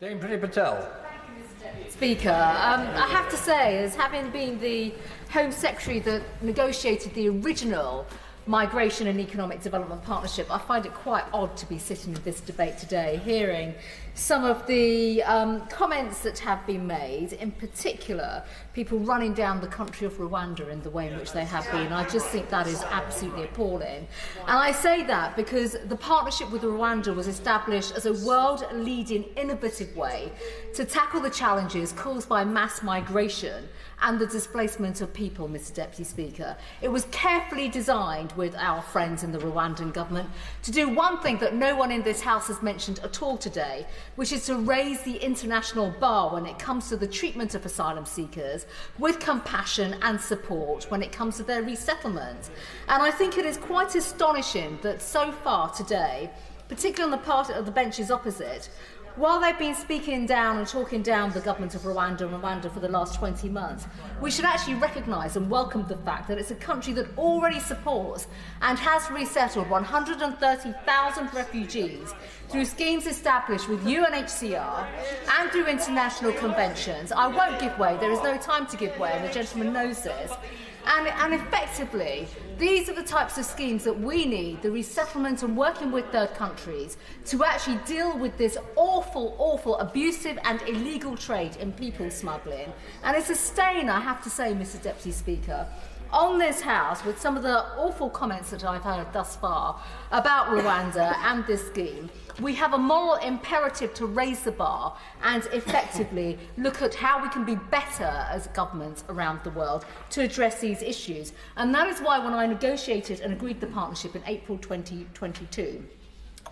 Dame Priti Patel. Speaker, um, I have to say, as having been the Home Secretary that negotiated the original Migration and Economic Development Partnership, I find it quite odd to be sitting in this debate today, hearing some of the um, comments that have been made, in particular, people running down the country of Rwanda in the way in which they have been. I just think that is absolutely appalling. And I say that because the partnership with Rwanda was established as a world leading, innovative way to tackle the challenges caused by mass migration and the displacement of people, Mr Deputy Speaker. It was carefully designed with our friends in the Rwandan government to do one thing that no one in this House has mentioned at all today, which is to raise the international bar when it comes to the treatment of asylum seekers with compassion and support when it comes to their resettlement. And I think it is quite astonishing that so far today, particularly on the part of the benches opposite, while they've been speaking down and talking down the government of Rwanda and Rwanda for the last 20 months, we should actually recognise and welcome the fact that it's a country that already supports and has resettled 130,000 refugees through schemes established with UNHCR and through international conventions. I won't give way, there is no time to give way, and the gentleman knows this. And, and effectively, these are the types of schemes that we need the resettlement and working with third countries to actually deal with this awful, awful, abusive, and illegal trade in people smuggling. And it's a stain, I have to say, Mr. Deputy Speaker, on this House with some of the awful comments that I've heard thus far about Rwanda and this scheme. We have a moral imperative to raise the bar and effectively look at how we can be better as governments around the world to address these issues. And that is why when I negotiated and agreed the partnership in April 2022,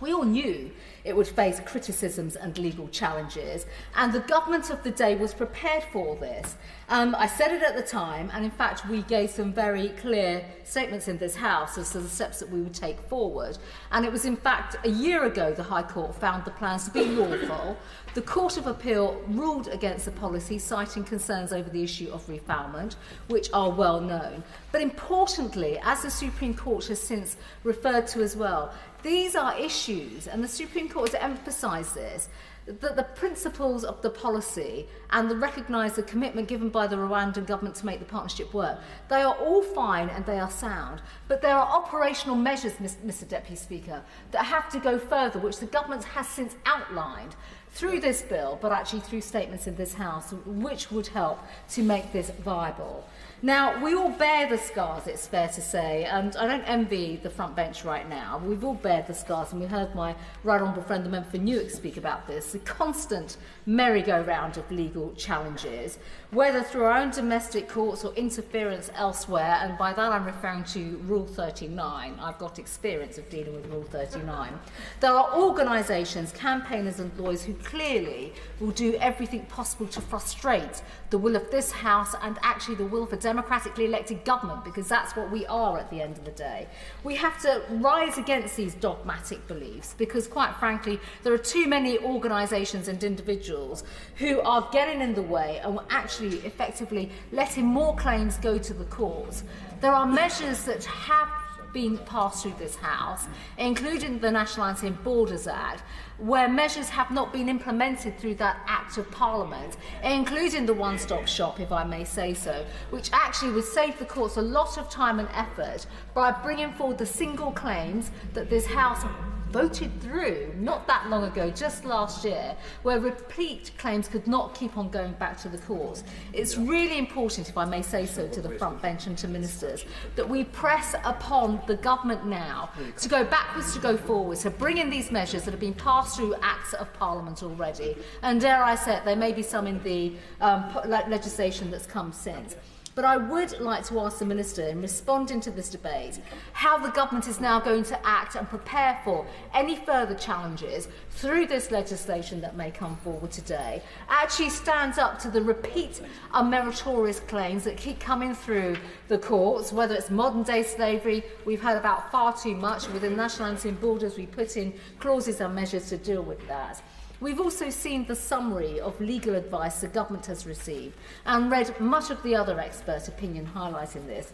we all knew it would face criticisms and legal challenges, and the government of the day was prepared for this. Um, I said it at the time, and in fact, we gave some very clear statements in this House as to the steps that we would take forward. And it was, in fact, a year ago the High Court found the plans to be lawful. The Court of Appeal ruled against the policy, citing concerns over the issue of refoulement, which are well known. But importantly, as the Supreme Court has since referred to as well, these are issues, and the Supreme Court has emphasised this, that the principles of the policy and the recognise the commitment given by the Rwandan government to make the partnership work, they are all fine and they are sound. But there are operational measures, Mr Deputy Speaker, that have to go further, which the government has since outlined through this bill, but actually through statements in this House, which would help to make this viable. Now, we all bear the scars, it's fair to say, and I don't envy the front bench right now. We've all bared the scars, and we heard my right honourable friend, the member for Newark, speak about this. The constant merry-go-round of legal challenges, whether through our own domestic courts or interference elsewhere, and by that I'm referring to Rule 39. I've got experience of dealing with Rule 39. There are organisations, campaigners and lawyers who clearly will do everything possible to frustrate the will of this House and actually the will for democratically elected government, because that's what we are at the end of the day. We have to rise against these dogmatic beliefs, because quite frankly, there are too many organisations and individuals who are getting in the way and actually effectively letting more claims go to the courts. There are measures that have been passed through this House, including the Nationality and Borders Act, where measures have not been implemented through that Act of Parliament, including the One Stop Shop, if I may say so, which actually would save the courts a lot of time and effort by bringing forward the single claims that this House voted through not that long ago, just last year, where repeat claims could not keep on going back to the courts. It's really important, if I may say so, to the front bench and to ministers, that we press upon the government now to go backwards, to go forwards, to bring in these measures that have been passed through Acts of Parliament already. And dare I say it, there may be some in the um, legislation that's come since. But I would like to ask the Minister, in responding to this debate, how the government is now going to act and prepare for any further challenges through this legislation that may come forward today, actually stands up to the repeat and meritorious claims that keep coming through the courts, whether it's modern-day slavery, we've heard about far too much, within nationality and borders we put in clauses and measures to deal with that. We've also seen the summary of legal advice the government has received and read much of the other expert opinion highlighting this.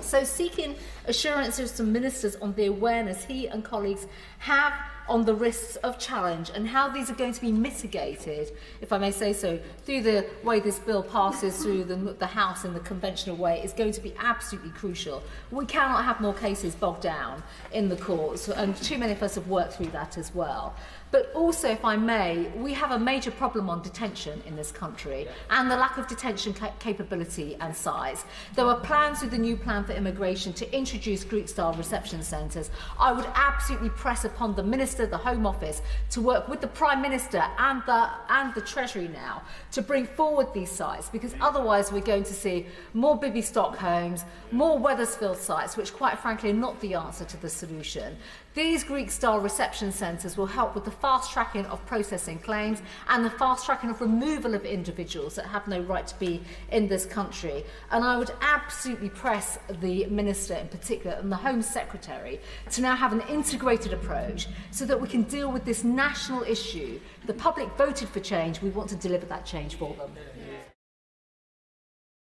So seeking assurances from ministers on the awareness he and colleagues have on the risks of challenge and how these are going to be mitigated, if I may say so, through the way this bill passes through the, the House in the conventional way is going to be absolutely crucial. We cannot have more cases bogged down in the courts, and too many of us have worked through that as well. But also, if I may, we have a major problem on detention in this country and the lack of detention ca capability and size. There were plans with the new plan for immigration to introduce Greek-style reception centres. I would absolutely press upon the Minister, the Home Office, to work with the Prime Minister and the, and the Treasury now to bring forward these sites because otherwise we're going to see more Bibby Stockholms, more Wethersfield sites, which quite frankly are not the answer to the solution. These Greek-style reception centres will help with the fast tracking of processing claims and the fast tracking of removal of individuals that have no right to be in this country. And I would absolutely press the Minister in particular and the Home Secretary to now have an integrated approach so that we can deal with this national issue. The public voted for change, we want to deliver that change for them.